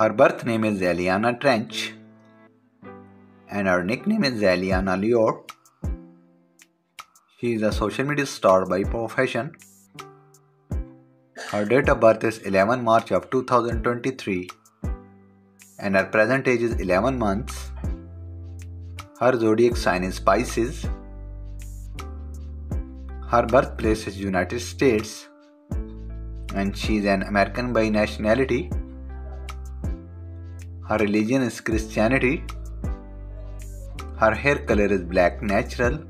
Her birth name is Zelyiana Trench and her nickname is Zelyiana Lior. She is a social media star by profession. Her date of birth is 11 March of 2023 and her present age is 11 months. Her zodiac sign is Pisces. Her birthplace is United States and she is an American by nationality. Her religion is Christianity. Her hair color is black natural.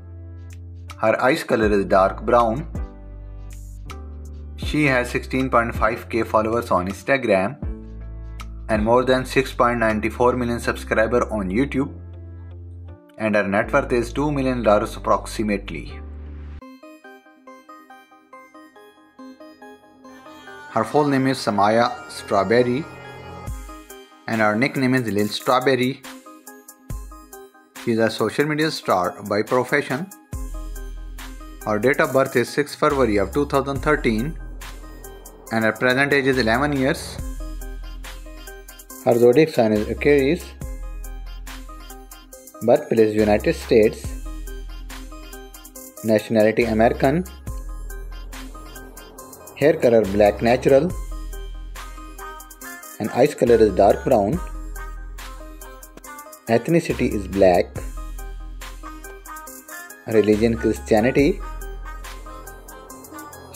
Her eyes color is dark brown. She has 16.5k followers on Instagram and more than 6.94 million subscribers on YouTube and her net worth is 2 million dollars approximately. Her full name is Samaya Strawberry and her nickname is Lil Strawberry. She is a social media star by profession. Her date of birth is 6 February of 2013 and her present age is 11 years. Her zodiac sign is Aquarius. Birthplace United States. Nationality American. Hair color black natural. And eyes color is dark brown. Ethnicity is black. Religion Christianity.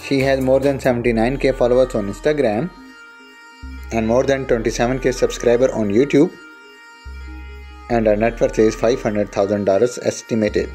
She has more than 79k followers on Instagram and more than 27k subscriber on YouTube and her net worth is $500,000 estimated.